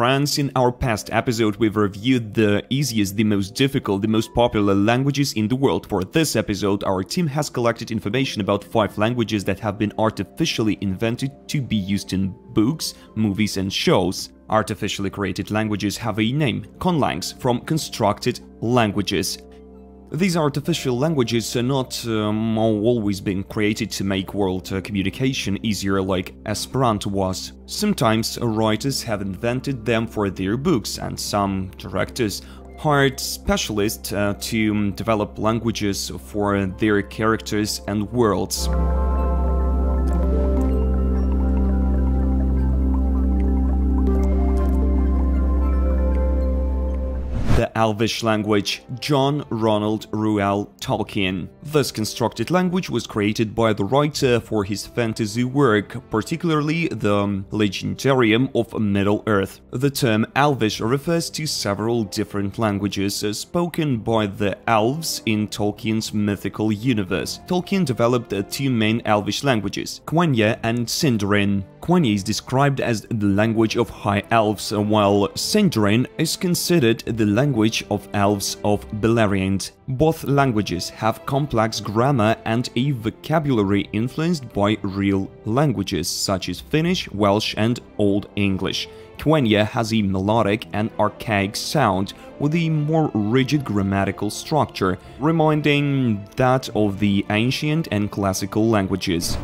friends, in our past episode we've reviewed the easiest, the most difficult, the most popular languages in the world. For this episode, our team has collected information about 5 languages that have been artificially invented to be used in books, movies and shows. Artificially created languages have a name, conlangs, from constructed languages. These artificial languages are not um, always being created to make world uh, communication easier like Esperanto was. Sometimes writers have invented them for their books and some directors hired specialists uh, to um, develop languages for their characters and worlds. Elvish language, John Ronald Reuel Tolkien. This constructed language was created by the writer for his fantasy work, particularly the Legendarium of Middle-earth. The term Elvish refers to several different languages spoken by the elves in Tolkien's mythical universe. Tolkien developed two main Elvish languages, Quenya and Sindarin. Quenya is described as the language of High Elves, while Sindarin is considered the language language of Elves of Beleriand. Both languages have complex grammar and a vocabulary influenced by real languages such as Finnish, Welsh and Old English. Quenya has a melodic and archaic sound with a more rigid grammatical structure, reminding that of the ancient and classical languages.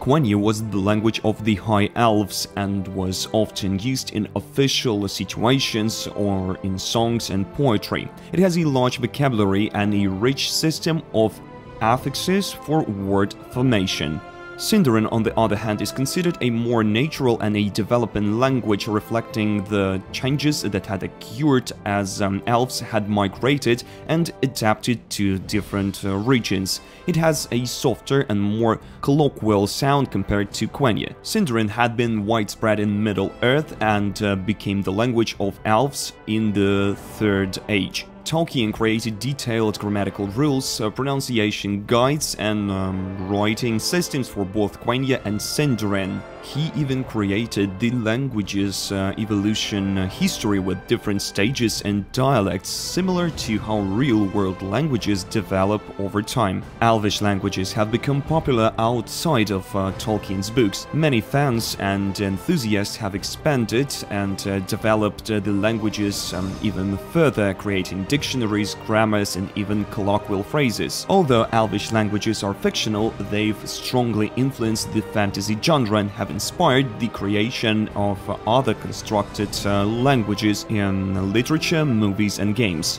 Quenya was the language of the High Elves and was often used in official situations or in songs and poetry. It has a large vocabulary and a rich system of affixes for word formation. Sindarin, on the other hand, is considered a more natural and a developing language reflecting the changes that had occurred as um, elves had migrated and adapted to different uh, regions. It has a softer and more colloquial sound compared to Quenya. Sindarin had been widespread in Middle-earth and uh, became the language of elves in the Third Age. Tolkien created detailed grammatical rules, uh, pronunciation guides, and um, writing systems for both Quenya and Sindarin. He even created the language's uh, evolution uh, history with different stages and dialects, similar to how real-world languages develop over time. Elvish languages have become popular outside of uh, Tolkien's books. Many fans and enthusiasts have expanded and uh, developed uh, the languages um, even further, creating dictionaries, grammars, and even colloquial phrases. Although Elvish languages are fictional, they've strongly influenced the fantasy genre and have inspired the creation of other constructed uh, languages in literature, movies and games.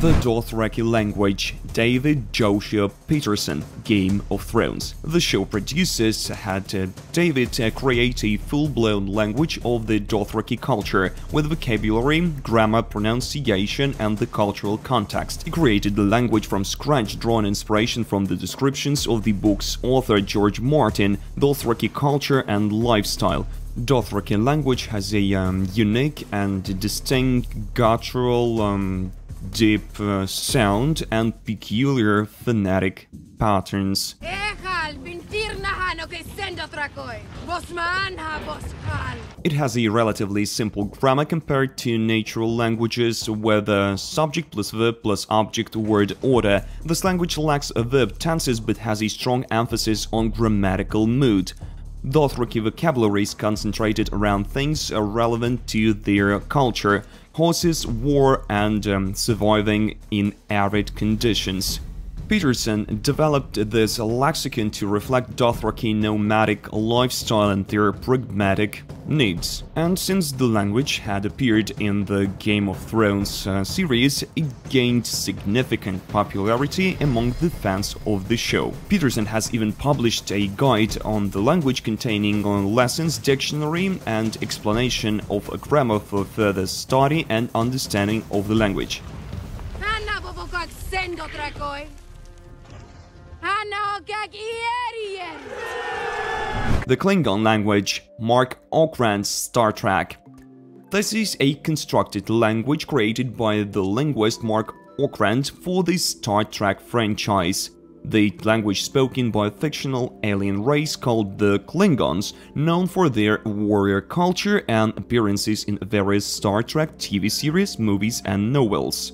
The Dothraki language, David Joshua Peterson, Game of Thrones. The show producers had uh, David uh, create a full-blown language of the Dothraki culture, with vocabulary, grammar, pronunciation and the cultural context. He created the language from scratch, drawing inspiration from the descriptions of the book's author George Martin, Dothraki culture and lifestyle, Dothraki language has a um, unique and distinct guttural um, deep uh, sound and peculiar phonetic patterns. It has a relatively simple grammar compared to natural languages where the subject plus verb plus object word order. This language lacks verb tenses but has a strong emphasis on grammatical mood. Dothraki vocabulary is concentrated around things relevant to their culture, horses, war and um, surviving in arid conditions. Peterson developed this lexicon to reflect Dothraki nomadic lifestyle and their pragmatic needs. And since the language had appeared in the Game of Thrones uh, series, it gained significant popularity among the fans of the show. Peterson has even published a guide on the language containing uh, lessons, dictionary and explanation of a grammar for further study and understanding of the language. The Klingon language, Marc Okrand's Star Trek. This is a constructed language created by the linguist Marc Okrand for the Star Trek franchise. the language spoken by a fictional alien race called the Klingons, known for their warrior culture and appearances in various Star Trek TV series, movies, and novels.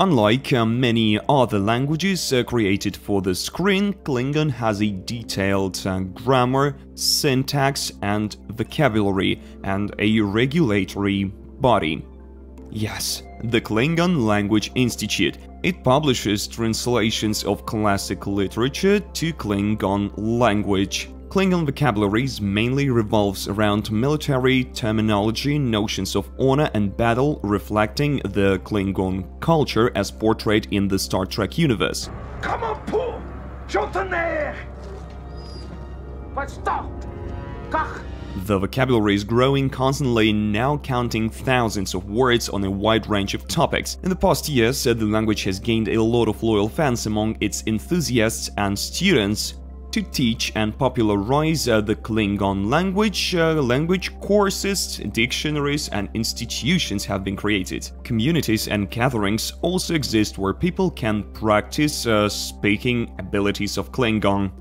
Unlike uh, many other languages uh, created for the screen, Klingon has a detailed uh, grammar, syntax, and vocabulary, and a regulatory body. Yes, the Klingon Language Institute. It publishes translations of classic literature to Klingon language. Klingon vocabularies mainly revolves around military terminology, notions of honor and battle, reflecting the Klingon culture as portrayed in the Star Trek universe. The vocabulary is growing constantly, now counting thousands of words on a wide range of topics. In the past years, the language has gained a lot of loyal fans among its enthusiasts and students, to teach and popularize uh, the Klingon language, uh, language courses, dictionaries, and institutions have been created. Communities and gatherings also exist where people can practice uh, speaking abilities of Klingon.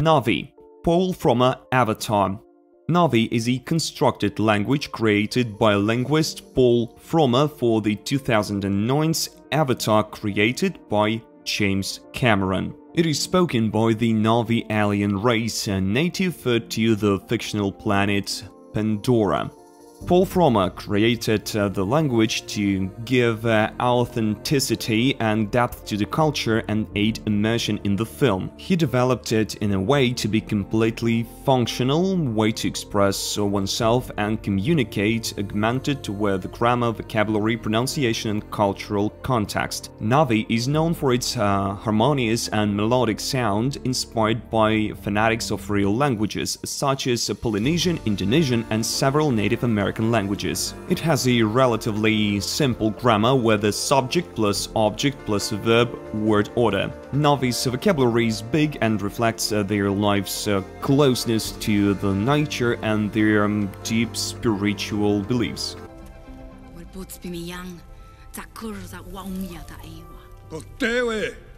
Na'vi, Paul Frommer Avatar. Na'vi is a constructed language created by linguist Paul Frommer for the 2009's Avatar created by James Cameron. It is spoken by the Na'vi alien race native to the fictional planet Pandora. Paul Frommer created uh, the language to give uh, authenticity and depth to the culture and aid immersion in the film. He developed it in a way to be completely functional, way to express oneself and communicate, augmented with grammar, vocabulary, pronunciation and cultural context. Na'vi is known for its uh, harmonious and melodic sound inspired by phonetics of real languages, such as Polynesian, Indonesian and several Native American American languages. It has a relatively simple grammar with a subject plus object plus verb word order. Na'vi's vocabulary is big and reflects uh, their life's uh, closeness to the nature and their um, deep spiritual beliefs.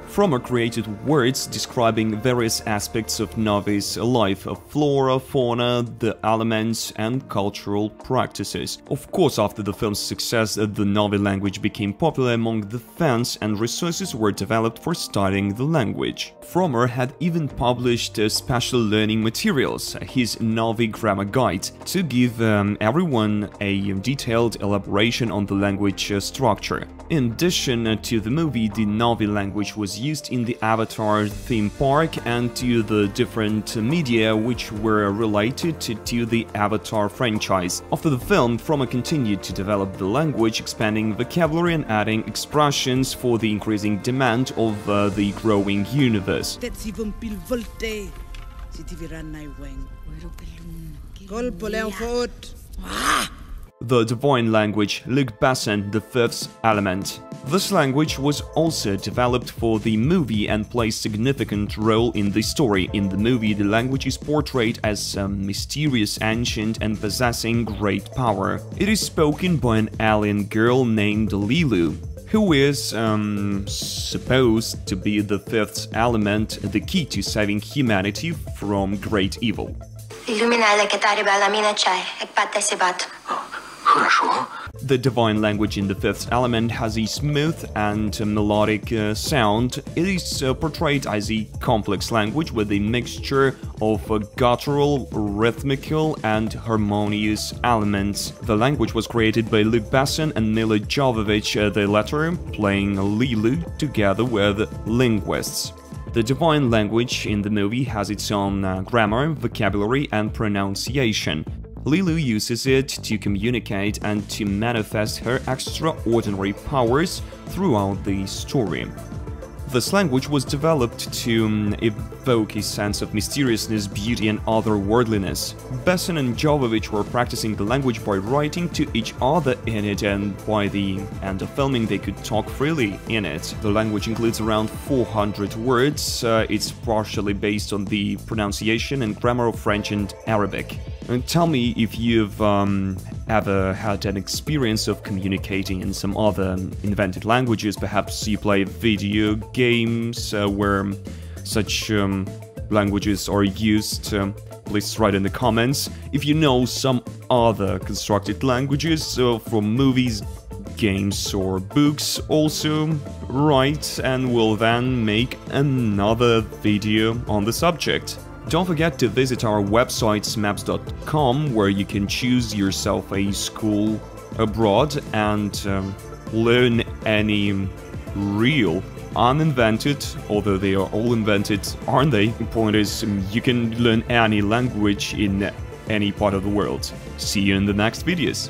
Frommer created words describing various aspects of Na'vi's life, of flora, fauna, the elements, and cultural practices. Of course, after the film's success, the Na'vi language became popular among the fans and resources were developed for studying the language. Frommer had even published uh, special learning materials, his Na'vi Grammar Guide, to give um, everyone a detailed elaboration on the language uh, structure. In addition uh, to the movie, the Na'vi language was used in the Avatar theme park and to the different media which were related to, to the Avatar franchise. After the film, Frommer continued to develop the language, expanding vocabulary and adding expressions for the increasing demand of uh, the growing universe. The divine language, Luc Besson, the fifth element. This language was also developed for the movie and plays significant role in the story. In the movie, the language is portrayed as um, mysterious, ancient, and possessing great power. It is spoken by an alien girl named Leeloo, who is um, supposed to be the fifth element, the key to saving humanity from great evil. The divine language in the fifth element has a smooth and melodic uh, sound. It is uh, portrayed as a complex language with a mixture of uh, guttural, rhythmical, and harmonious elements. The language was created by Luc Besson and Milla Jovovich, uh, the latter playing Leeloo together with linguists. The divine language in the movie has its own uh, grammar, vocabulary, and pronunciation. Leeloo uses it to communicate and to manifest her extraordinary powers throughout the story. This language was developed to um, evoke a sense of mysteriousness, beauty and otherworldliness. Besson and Jovovich were practicing the language by writing to each other in it and by the end of filming they could talk freely in it. The language includes around 400 words, uh, it's partially based on the pronunciation and grammar of French and Arabic. And tell me if you've um, ever had an experience of communicating in some other invented languages. Perhaps you play video games uh, where such um, languages are used. Um, please write in the comments if you know some other constructed languages uh, from movies, games or books also write and we'll then make another video on the subject. Don't forget to visit our website maps.com where you can choose yourself a school abroad and um, learn any real uninvented, although they are all invented, aren't they? The point is, you can learn any language in any part of the world. See you in the next videos.